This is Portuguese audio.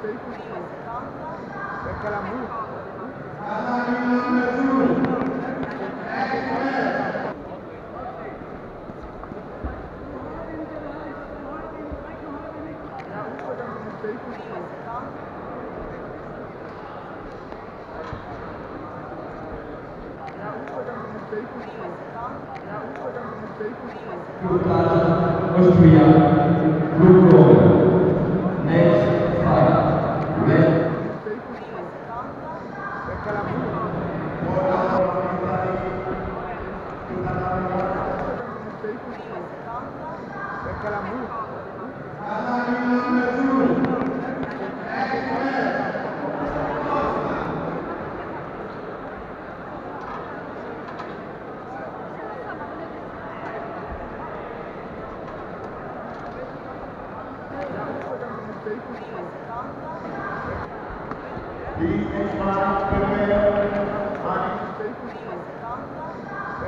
Perché la multa. Frucata, Austria, Blue Perché la